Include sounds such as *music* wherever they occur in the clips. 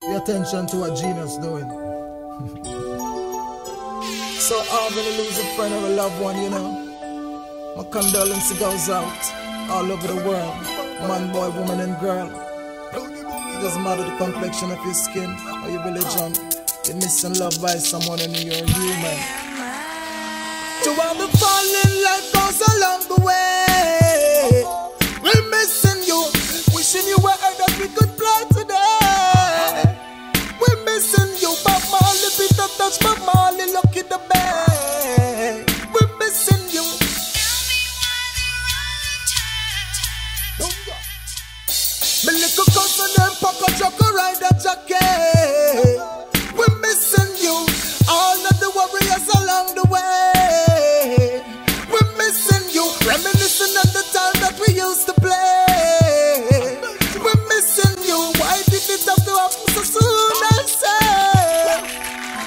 Pay attention to what Jeanyus doing. *laughs* so when you lose a friend or a loved one, you know. My condolence goes out all over the world. Man, boy, woman, and girl. It doesn't matter the complexion of your skin or your religion. You're missing love by someone and you're human. To all the falling reminiscing of the time that we used to play. We're missing you, why did it have to happen so soon? I say,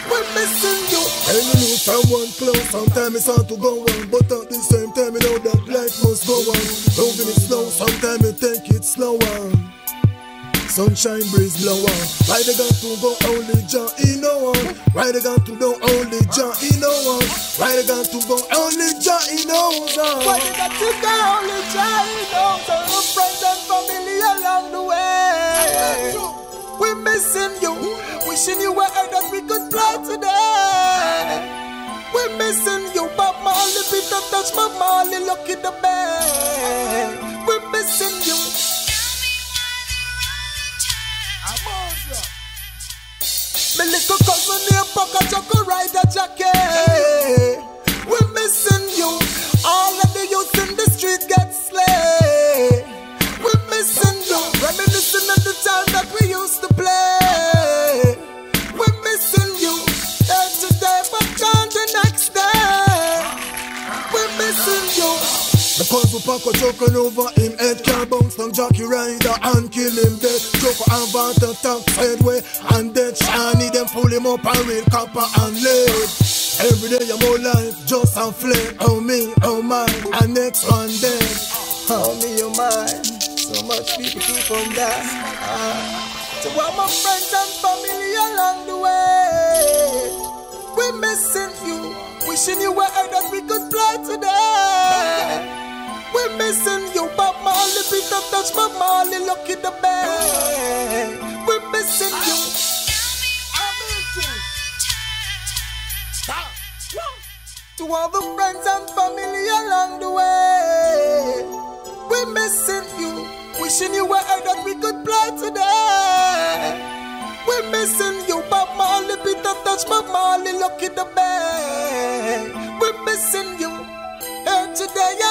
we're missing you. And you know someone close, sometimes it's hard to go on But at the same time you know that Sunshine breeze blow on they got to go only Jah he know on Why they got to go only Jah he know on Why they got to go only Jah he knows on Why did I think I only child knows our friends and family along the way? We're missing you, wishing you were here that we could play today. We're missing you, Bob Marley, Peter Tosh Bob Marley, lucky the bay. My little cousin near pocket Jocko ride a jacket. Because we pack a choking over him head Can't bounce down Jackie Rider and kill him dead Choco and Vanta talk sideways And dead Shani them pull him up and real copper and lead Every day I'm more life just a flame Oh me, oh my, and next one dead Oh me, oh mine. So much people keep on dying. Ah. To all my friends and family missing you, Bob Marley, Peter Tosh Bob Marley, lucky the bay. We're missing you. To all the friends and family along the way. We're missing you, wishing you were here that we could play today. We're missing you, Bob Marley, Peter Tosh Bob Marley, lucky the bay. We're missing you, today and gone